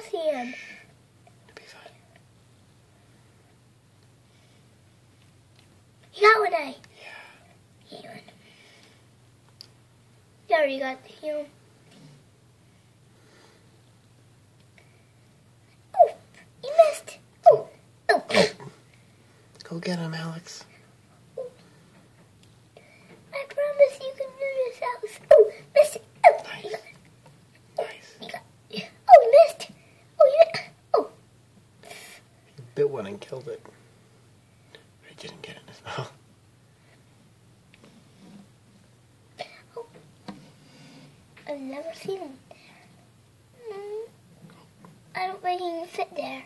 calcium. It'll be fine. You got one eye. Yeah. You one. You already got the heal. Oh, you missed. Oh, oh, oh. Go get him, Alex. I promise you can do this, Alex. Oh, missed it. Oh, you got it. Nice. You got it. Oh, you missed. Oh, you Oh, He bit one and killed it. But he didn't get it in his mouth. I've never seen him. Mm, I don't think he can fit there.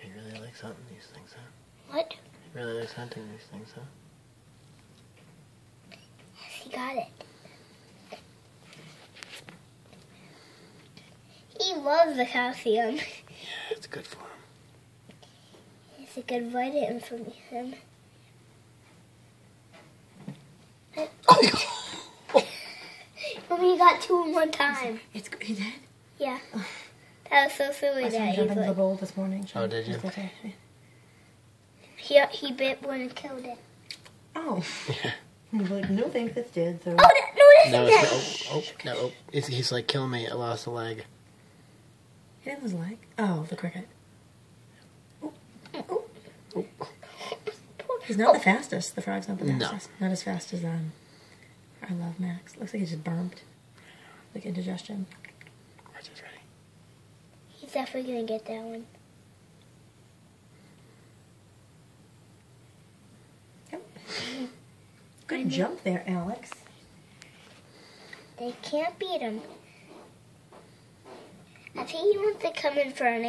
He really likes hunting these things, huh? What? He really likes hunting these things, huh? Yes, he got it. He loves the calcium. Yeah, it's good for him. It's a good vitamin for him. Oh, Mommy, you got two in one time. It's he did. Yeah. That was so silly I saw him that jump into the bowl this morning. Oh, did you? It's okay. he, he bit one and killed it. Oh. Yeah. He's like, no thanks, it's dead. So Oh, no, no, No, this it's, oh, oh, no, oh. He's like, kill me, I lost a leg. He didn't lose. Oh, the cricket. Oh. He's not the fastest. The frog's not the No. fastest. Not as fast as um, I love Max. Looks like he just burped, like indigestion. Archie's ready. He's definitely gonna get that one. Yep. Good jump there, Alex. They can't beat him. I think he wants to come in for an